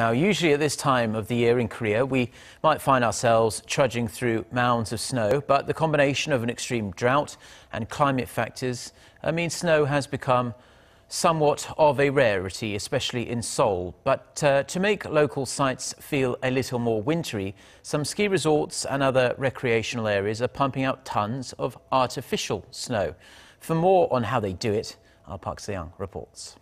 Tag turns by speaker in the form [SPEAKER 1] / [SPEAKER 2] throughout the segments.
[SPEAKER 1] Now, usually at this time of the year in Korea, we might find ourselves trudging through mounds of snow, but the combination of an extreme drought and climate factors uh, means snow has become somewhat of a rarity, especially in Seoul. But uh, to make local sites feel a little more wintry, some ski resorts and other recreational areas are pumping out tons of artificial snow. For more on how they do it, our Park Se-young reports.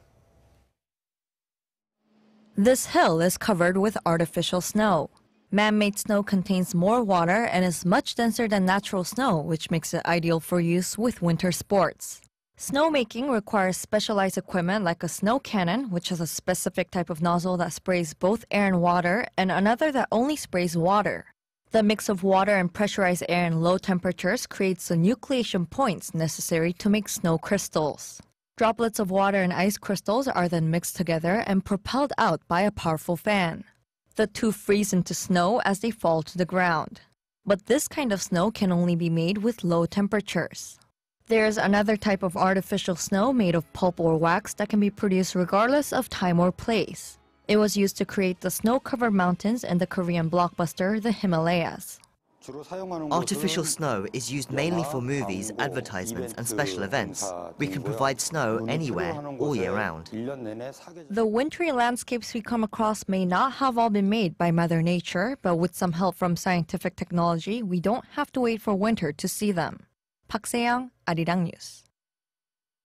[SPEAKER 2] This hill is covered with artificial snow. Man-made snow contains more water and is much denser than natural snow, which makes it ideal for use with winter sports. Snowmaking requires specialized equipment like a snow cannon, which has a specific type of nozzle that sprays both air and water, and another that only sprays water. The mix of water and pressurized air in low temperatures creates the nucleation points necessary to make snow crystals. Droplets of water and ice crystals are then mixed together and propelled out by a powerful fan. The two freeze into snow as they fall to the ground. But this kind of snow can only be made with low temperatures. There's another type of artificial snow made of pulp or wax that can be produced regardless of time or place. It was used to create the snow-covered mountains in the Korean blockbuster The Himalayas.
[SPEAKER 3] Artificial snow is used mainly for movies, advertisements and special events. We can provide snow anywhere, all year round.
[SPEAKER 2] The wintry landscapes we come across may not have all been made by Mother Nature, but with some help from scientific technology, we don't have to wait for winter to see them. Park Se-young, Arirang News.